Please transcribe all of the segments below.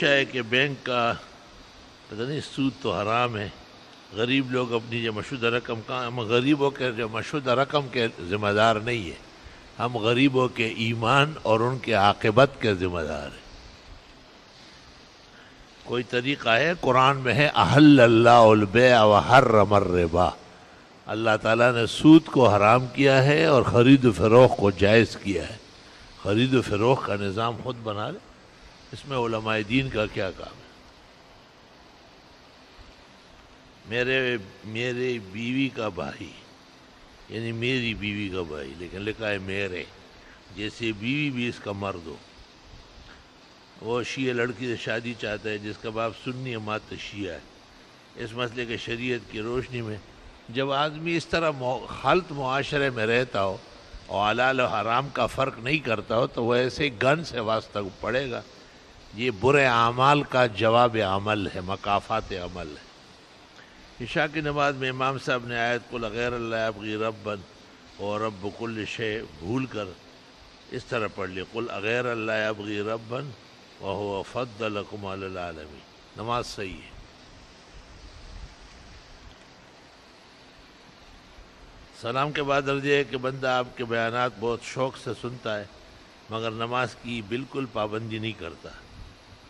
پوچھا ہے کہ بینک کا پتہ نہیں سود تو حرام ہے، غریب لوگ اپنی جو مشدہ رقم کا ہم غریبوں کے جو مشدہ رقم کے ذمہ دار نہیں ہے، ہم غریبوں کے ایمان اور ان کے عاقبت کے ذمہ دار ہیں۔ کوئی طریقہ ہے؟ قرآن میں ہے، احل اللہ البے و ہر رمر ربا اللہ تعالیٰ نے سود کو حرام کیا ہے اور خرید و فروغ کو جائز کیا ہے۔ خرید و فروغ کا نظام خود بنا لے۔ اس میں علماء دین کا کیا کام ہے؟ میرے میرے بیوی کا بھائی یعنی میری بیوی کا بھائی، لیکن لکھا ہے میرے، جیسے بیوی بھی اس کا مرد ہو۔ وہ شیعہ لڑکی سے شادی چاہتا ہے، جس کا باپ سنی مات شیعہ ہے۔ اس مسئلے کے شریعت کی روشنی میں جب آدمی اس طرح خلط معاشرے میں رہتا ہو اور علال و حرام کا فرق نہیں کرتا ہو، تو وہ ایسے گن سے واسطہ پڑے گا۔ یہ برے اعمال کا جواب عمل ہے مقافات عمل ہے۔ عشاء کی نماز میں امام صاحب نے آیت کو غیر اللہ ابغی ربن، اور رب کل شے بھول کر اس طرح پڑھ لی قل اغیر اللہ ابغی ربن وہ فد القم العالمی نماز صحیح ہے۔ سلام کے بعد درجے ہے کہ بندہ آپ کے بیانات بہت شوق سے سنتا ہے، مگر نماز کی بالکل پابندی نہیں کرتا۔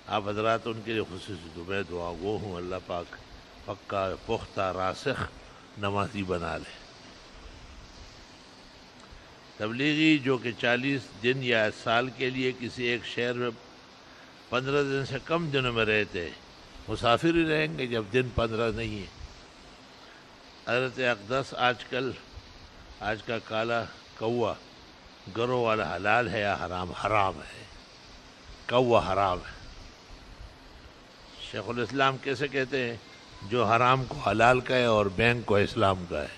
آپ حضرات ان کے لیے خصوصی دعا دعا وہ ہوں، اللہ پاک پکا، پختہ، راسخ نمازی بنا لے۔ تبلیغی جو کہ چالیس دن یا سال کے لیے کسی ایک شہر میں پندرہ دن سے کم دنوں میں رہتے، مسافر ہی رہیں گے جب دن پندرہ نہیں ہے۔ حضرت اقدس آج کل، آج کا کالا کوا گرو والا حلال ہے یا حرام؟ حرام ہے۔ کوا حرام ہے۔ شیخ الاسلام کیسے کہتے ہیں؟ جو حرام کو حلال کا ہے اور بینک کو اسلام کا ہے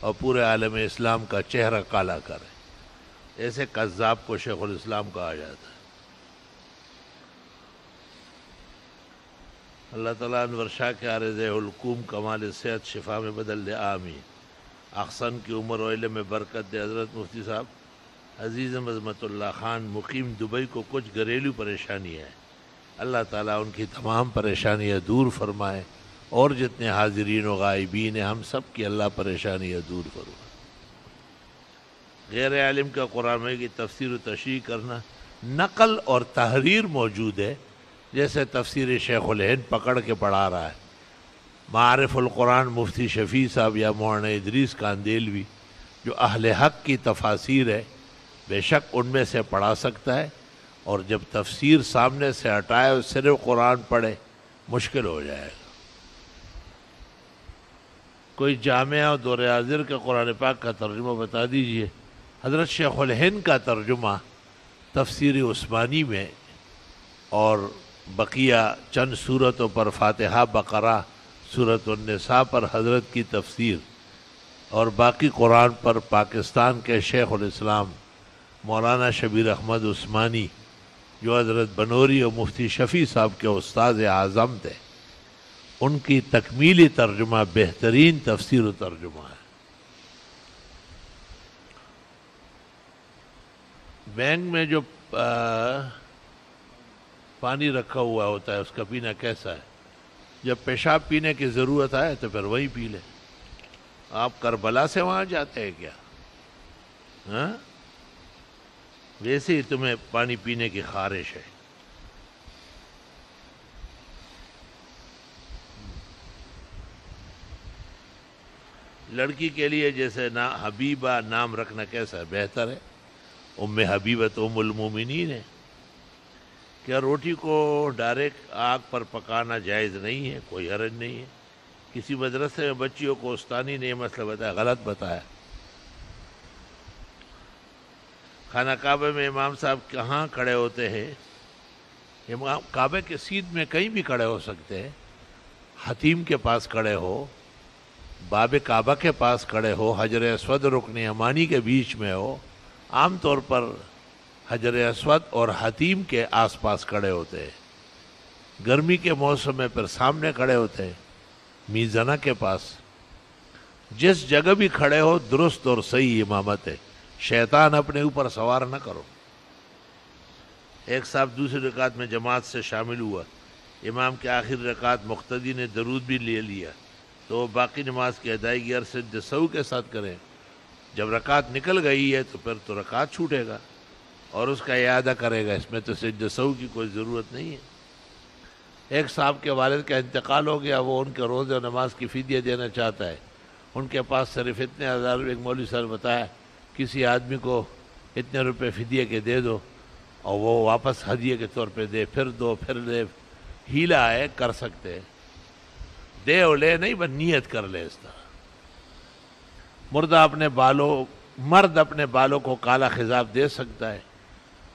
اور پورے عالم اسلام کا چہرہ کالا کرے۔ ایسے قذاب کو شیخ الاسلام کہا جاتا ہے۔ اللہ تعالیٰ نے ورشا کے عارض القوم کمال صحت شفا میں بدل دے، آمین۔ اقسن کی عمر و علم میں برکت دے، حضرت مفتی صاحب۔ عزیز عظمت اللہ خان، مقیم دبئی کو کچھ گھریلو پریشانی ہے اللہ تعالیٰ ان کی تمام پریشانیاں دور فرمائے اور جتنے حاضرین و غائبین ہیں، ہم سب کی اللہ پریشانیاں دور فرمائے۔ غیر عالم کا قرآن کی تفسیر و تشریح کرنا نقل اور تحریر موجود ہے، جیسے تفسیر شیخ الہند پکڑ کے پڑھا رہا ہے۔ معارف القرآن مفتی شفیع صاحب یا مولانا ادریس کاندیلوی، جو اہل حق کی تفاصیر ہے، بے شک ان میں سے پڑھا سکتا ہے۔ اور جب تفسیر سامنے سے ہٹائے اور صرف قرآن پڑھے، مشکل ہو جائے گا۔ کوئی جامعہ اور دور حاضر کا قرآن پاک کا ترجمہ بتا دیجیے۔ حضرت شیخ الہند کا ترجمہ تفسیر عثمانی میں اور بقیہ چند صورتوں پر فاتحہ، بقرہ، صورت النساء پر حضرت کی تفسیر اور باقی قرآن پر پاکستان کے شیخ الاسلام مولانا شبیر احمد عثمانی جو حضرت بنوری اور مفتی شفیع صاحب کے استاد اعظم تھے، ان کی تکمیلی ترجمہ بہترین تفسیر و ترجمہ ہے۔ بینک میں جو پانی رکھا ہوا ہوتا ہے، اس کا پینا کیسا ہے؟ جب پیشاب پینے کی ضرورت آئے تو پھر وہی پی لے۔ آپ کربلا سے وہاں جاتے ہیں کیا؟ ہاں؟ ویسے ہی تمہیں پانی پینے کی خارش ہے۔ لڑکی کے لیے جیسے نا حبیبہ نام رکھنا کیسا ہے بہتر ہے؟ ام حبیبہ تو ام المومنین ہے۔ کیا روٹی کو ڈائریکٹ آگ پر پکانا جائز نہیں ہے؟ کوئی حرج نہیں ہے۔ کسی مدرسے میں بچیوں کو استانی نے یہ مسئلہ بتایا غلط بتایا۔ خانہ کعبے میں امام صاحب کہاں کھڑے ہوتے ہیں؟ امام کعبے کے سیدھ میں کہیں بھی کھڑے ہو سکتے ہیں؟ حتیم کے پاس کھڑے ہو، باب کعبہ کے پاس کھڑے ہو، حجر اسود رکن امانی کے بیچ میں ہو، عام طور پر حجر اسود اور حتیم کے آس پاس کھڑے ہوتے ہیں۔ گرمی کے موسم میں پھر سامنے کھڑے ہوتے ہیں میزنا کے پاس۔ جس جگہ بھی کھڑے ہو، درست اور صحیح امامت ہے۔ شیطان اپنے اوپر سوار نہ کرو۔ ایک صاحب دوسری رکعت میں جماعت سے شامل ہوا۔ امام کے آخر رکعت مقتدی نے درود بھی لے لیا۔ تو وہ باقی نماز کی ادائیگی عرص سو کے ساتھ کریں۔ جب رکعت نکل گئی ہے تو پھر تو رکعت چھوٹے گا اور اس کا اعادہ کرے گا۔ اس میں تو سجد سو کی کوئی ضرورت نہیں ہے۔ ایک صاحب کے والد کا انتقال ہو گیا۔ وہ ان کے روز نماز کی فدیہ دینا چاہتا ہے۔ ان کے پاس صرف اتنے ہزار ایک مولوی صاحب بتایا کسی آدمی کو اتنے روپے فدیے کے دے دو اور وہ واپس ہدیے کے طور پہ دے، پھر دو، پھر دے، ہیلا ہے، کر سکتے دے اور لے نہیں، بس نیت کر لے اس طرح۔ مردہ اپنے بالوں، مرد اپنے بالوں کو کالا خزاب دے سکتا ہے۔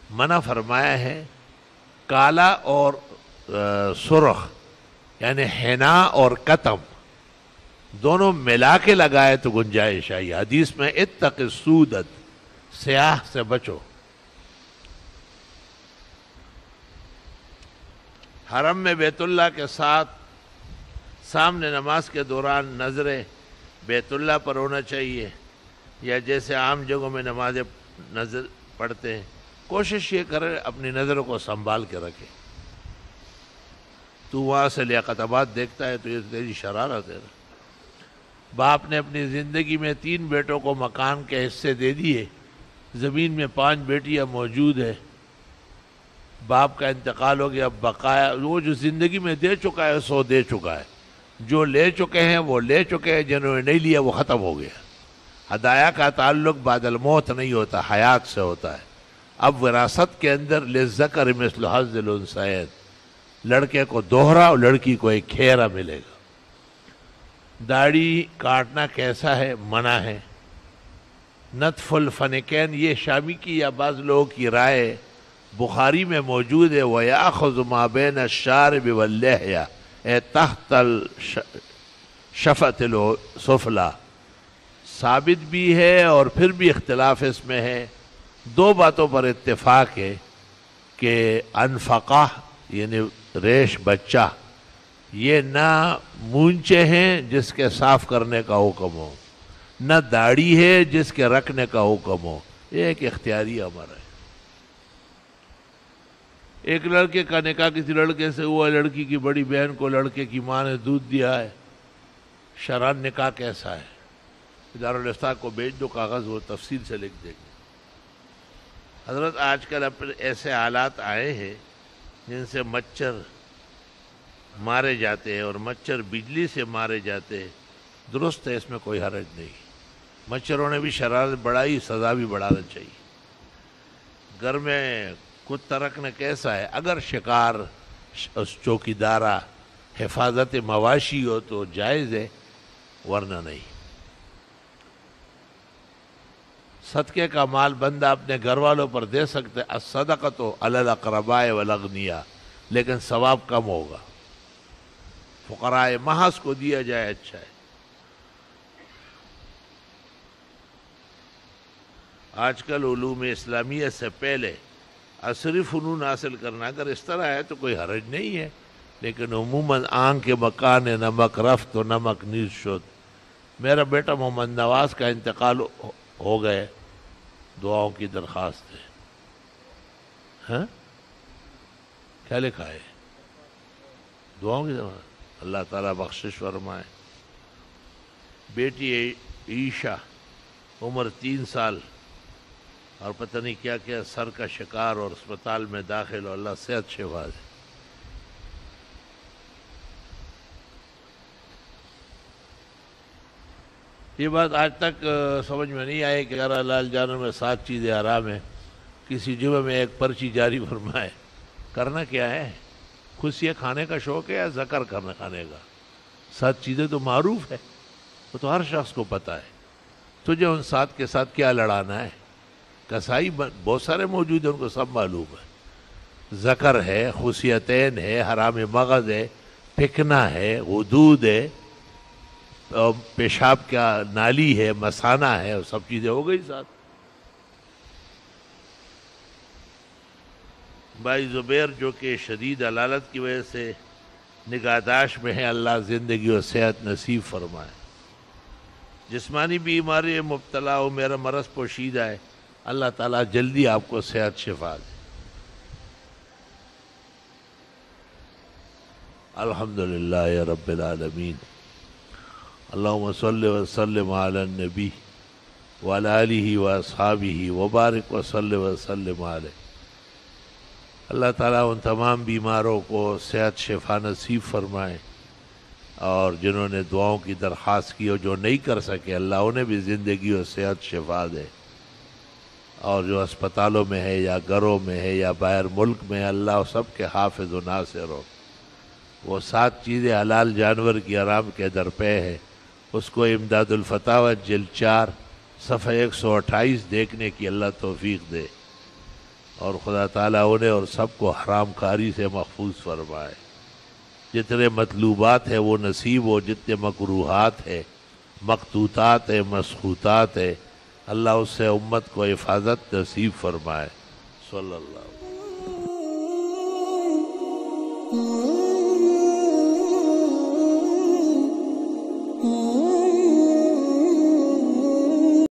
منع فرمایا ہے، کالا اور سرخ یعنی ہینا اور قتم دونوں ملا کے لگائے تو گنجائش آئی حدیث میں اتق سودت سیاہ سے بچو۔ حرم میں بیت اللہ کے ساتھ سامنے نماز کے دوران نظریں بیت اللہ پر ہونا چاہیے، یا جیسے عام جگہوں میں نمازیں نظر پڑھتے ہیں۔ کوشش یہ کرے اپنی نظروں کو سنبھال کے رکھے۔ تو وہاں سے لیاقت آباد دیکھتا ہے تو یہ تیری شرارت ہے۔ باپ نے اپنی زندگی میں تین بیٹوں کو مکان کے حصے دے دیے۔ زمین میں پانچ بیٹیاں موجود ہے باپ کا انتقال ہو گیا، اب بقایا، وہ جو زندگی میں دے چکا ہے، سو دے چکا ہے۔ جو لے چکے ہیں، وہ لے چکے ہیں، جنہوں نے نہیں لیا، وہ ختم ہو گیا۔ ہدایہ کا تعلق بادل موت نہیں ہوتا، حیات سے ہوتا ہے۔ اب وراثت کے اندر لذکر مثل حض السید لڑکے کو دوہرا اور لڑکی کو ایک کھیرا ملے گا۔ داڑھی کاٹنا کیسا ہے، منع ہے۔ نطف الفنکین یہ شامی کی یا بعض لوگوں کی رائے بخاری میں موجود ہے وہ یا خزمابین شار بلحیا اے تحت الشفت سفلا ثابت بھی ہے اور پھر بھی اختلاف اس میں ہے۔ دو باتوں پر اتفاق ہے کہ انفقہ یعنی ریش بچہ۔ یہ نہ مونچے ہیں جس کے صاف کرنے کا حکم ہو، نہ داڑھی ہے جس کے رکھنے کا حکم ہو۔ یہ ایک اختیاری امر ہے۔ ایک لڑکے کا نکاح کسی لڑکے سے ہوا، لڑکی کی بڑی بہن کو لڑکے کی ماں نے دودھ دیا ہے۔ شران نکاح کیسا ہے؟ ادارالفتہ کو بیچ دو، کاغذ وہ تفصیل سے لکھ دیں گے۔ حضرت آج کل اپنے ایسے حالات آئے ہیں جن سے مچھر مارے جاتے ہیں اور مچھر بجلی سے مارے جاتے ہیں۔ درست ہے، اس میں کوئی حرج نہیں۔ مچھروں نے بھی شرارت بڑھائی، سزا بھی بڑھانا چاہیے۔ گھر میں کتا رکھنا کیسا ہے، اگر شکار چوکی دارہ حفاظت مواشی ہو تو جائز ہے، ورنہ نہیں۔ صدقے کا مال بندہ اپنے گھر والوں پر دے سکتے صدقہ تو الاقربائے ولغنیا لیکن ثواب کم ہوگا۔ فقرائے محض کو دیا جائے اچھا ہے۔ آج کل علوم اسلامیہ سے پہلے عصری فنون حاصل کرنا، اگر اس طرح ہے تو کوئی حرج نہیں ہے، لیکن عموماً آنکھ کے مکان نمک رفت و نمک نیز شد۔ میرا بیٹا محمد نواز کا انتقال ہو گئے، دعاؤں کی درخواست ہے۔ ہاں؟ کیا لکھا ہے؟ دعاؤں کی درخواست؟ اللہ تعالیٰ بخشش فرمائے۔ بیٹی عیشا عمر تین سال، اور پتہ نہیں کیا کیا سر کا شکار اور اسپتال میں داخل ہو اللہ صحت شہباز ہے۔ یہ بات آج تک سمجھ میں نہیں آئی کہ ارا لال جانوں میں سات چیزیں آرام ہیں، کسی جمعے میں ایک پرچی جاری فرمائے۔ کرنا کیا ہے؟ خوشیاں کھانے کا شوق ہے یا زکر کرنا کھانے کا؟ سات چیزیں تو معروف ہے وہ تو ہر شخص کو پتہ ہے۔ تجھے ان سات کے ساتھ کیا لڑانا ہے؟ کسائی بہت سارے موجود ہیں، ان کو سب معلوم ہے۔ زکر ہے خوشیتین ہے، حرام مغز ہے، پھکنا ہے حدود ہے پیشاب کا نالی ہے، مسانہ ہے سب چیزیں ہو گئی ساتھ۔ بھائی زبیر جو کہ شدید علالت کی وجہ سے نگہداشت میں ہے اللہ زندگی و صحت نصیب فرمائے۔ جسمانی بیماری مبتلا ہو، میرا مرض پوشیدہ ہے، اللہ تعالیٰ جلدی آپ کو صحت شفا دے۔ الحمد للہ رب العالمین۔ اللہم صلی وسلم علی النبی ولی و صحابی وبارک وصلی وسلم علیہ۔ اللہ تعالیٰ ان تمام بیماروں کو صحت شفا نصیب فرمائے اور جنہوں نے دعاؤں کی درخواست کی اور جو نہیں کر سکے، اللہ انہیں بھی زندگی اور صحت شفا دے۔ اور جو اسپتالوں میں ہے یا گھروں میں ہے یا باہر ملک میں ہے، اللہ سب کے حافظ و ناصر ہو۔ وہ سات چیزیں حلال جانور کی آرام کے درپے ہے اس کو امداد الفتح جل چار، صفحہ ایک سو اٹھائیس دیکھنے کی اللہ توفیق دے۔ اور خدا تعالیٰ انہیں اور سب کو حرام کاری سے محفوظ فرمائے۔ جتنے مطلوبات ہیں وہ نصیب ہو، جتنے مقروحات ہیں مقتوطات ہیں، مسخوطات ہیں، اللہ اس سے امت کو حفاظت نصیب فرمائے۔ صلی اللہ علیہ